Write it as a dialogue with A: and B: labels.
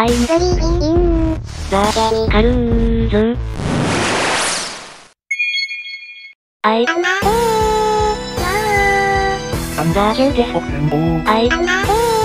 A: アイム
B: リーイン。
A: ザーゲャカルーズアイ
B: あなてー。
A: アンダージュです
B: よー。
A: アイ
B: あなてー。